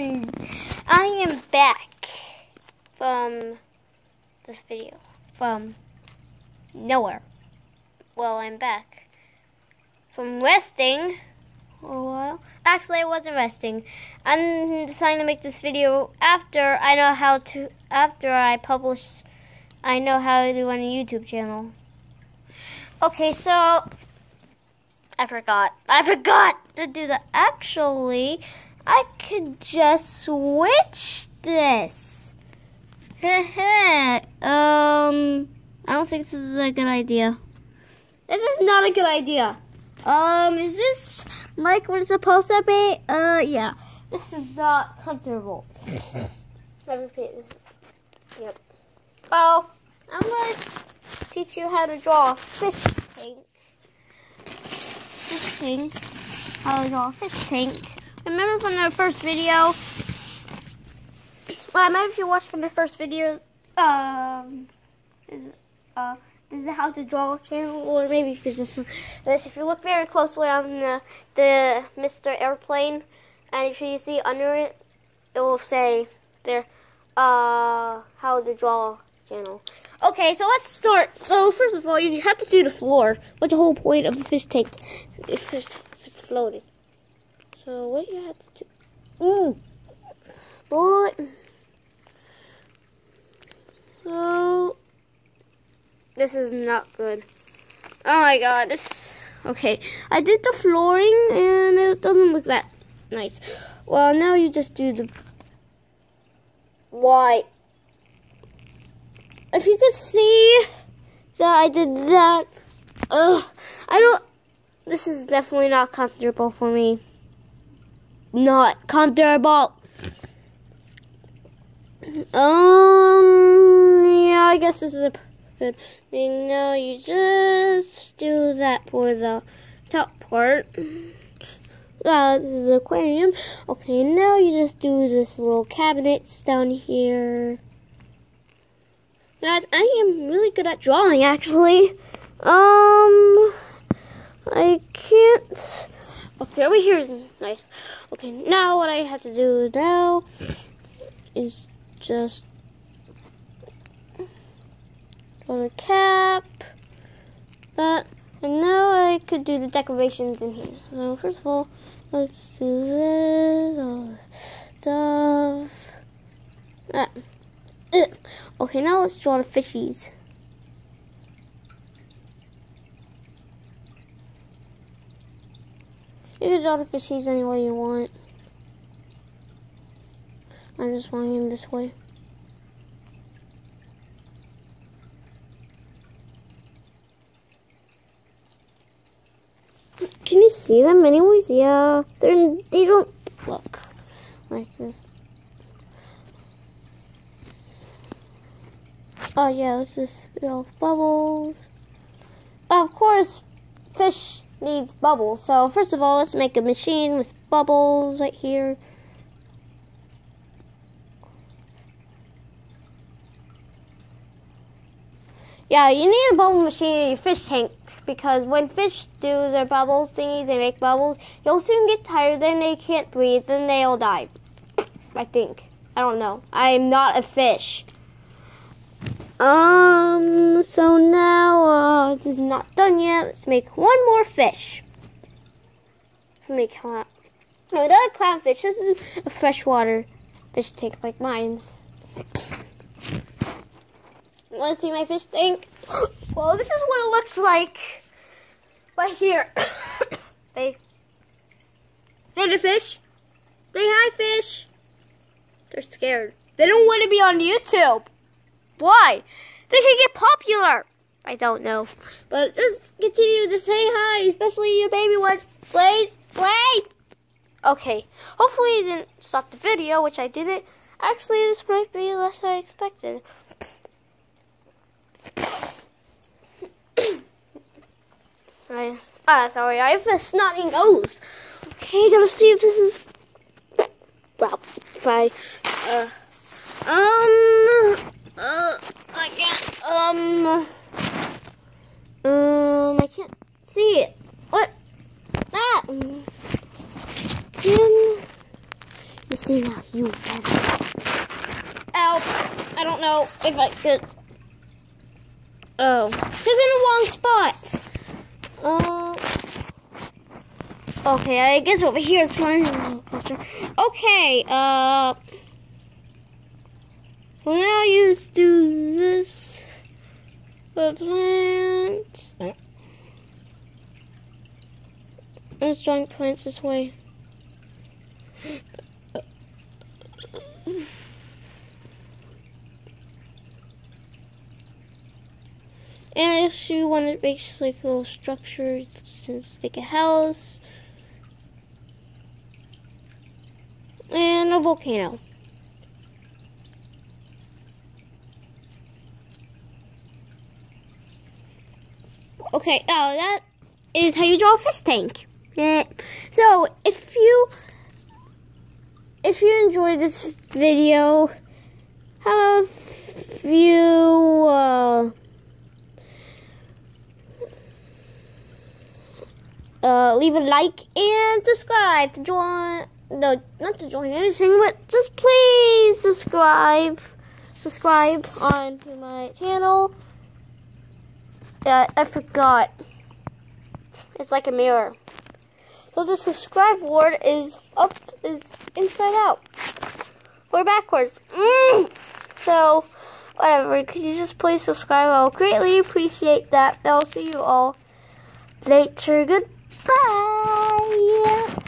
and I am back from this video from nowhere. Well, I'm back from resting for a while. Actually, I wasn't resting. I'm deciding to make this video after I know how to, after I publish, I know how to run a YouTube channel. Okay, so I forgot. I forgot to do that. Actually, I could just switch this. um, I don't think this is a good idea. This is not a good idea. Um, is this like what it's supposed to be? Uh, yeah. This is not comfortable. I repeat this. Yep. Oh, I'm gonna teach you how to draw a fish tank. Fish tank. How to draw a fish tank. Remember from the first video? Well, maybe if you watched from the first video, um, uh, this is how to draw channel, or maybe if you just this. If you look very closely on the, the Mr. Airplane, and if you see under it, it will say there, uh, how to draw channel. Okay, so let's start. So first of all, you have to do the floor. What's the whole point of the fish tank if it's floating? So what you have to do? Ooh, what? So this is not good. Oh my god, this okay. I did the flooring and it doesn't look that nice. Well now you just do the white. If you could see that I did that ugh I don't this is definitely not comfortable for me. Not comfortable. Um yeah, I guess this is a good thing. Now you just do that for the top part. Uh, this is an aquarium. Okay, now you just do this little cabinets down here. Guys, I am really good at drawing, actually. Um, I can't. Okay, over here is nice. Okay, now what I have to do now is just on a cap, that, and now I could do the decorations in here. So first of all, let's do this, all stuff. Ah. Okay, now let's draw the fishies. You can draw the fishies any way you want. I'm just drawing him this way. Can you see them anyways? Yeah, they're they don't look like this. Oh yeah, let's just spit off bubbles. Of course, fish needs bubbles. So first of all, let's make a machine with bubbles right here. Yeah, you need a bubble machine in your fish tank because when fish do their bubbles thingies, they make bubbles, you'll soon get tired, then they can't breathe, then they'll die. I think. I don't know. I'm not a fish. Um, so now, uh, this is not done yet. Let's make one more fish. Let's make clown. No, a clownfish. This is a freshwater fish tank like mine's. Want to see my fish tank? well, this is what it looks like. Right here. they say the fish. Say hi, fish. They're scared. They don't want to be on YouTube. Why? They can get popular. I don't know. But just continue to say hi, especially your baby ones. Please, please. Okay. Hopefully it didn't stop the video, which I didn't. Actually, this might be less than I expected. I, ah, sorry, I have a snotty nose. Okay, gotta see if this is, well, if I, uh, um, uh, I can't, um, um, I can't see it. What? That. Can you see now. You better. Ow. I don't know if I could. Oh. She's in the wrong spot. Uh, okay, I guess over here it's fine. Okay, uh. Well, now you just do this. The plant. Let's drawing plants this way. And if you want to make just like little structures, just make a house. And a volcano. Okay, oh, that is how you draw a fish tank. Eh, so, if you if you enjoyed this video, have a you uh, uh, leave a like and subscribe to join. No, not to join anything, but just please subscribe. Subscribe onto my channel. Uh, I forgot. It's like a mirror. So the subscribe word is up, is inside out, or backwards. Mm. So, whatever. Could you just please subscribe? I'll greatly appreciate that. I'll see you all later. Goodbye. Bye.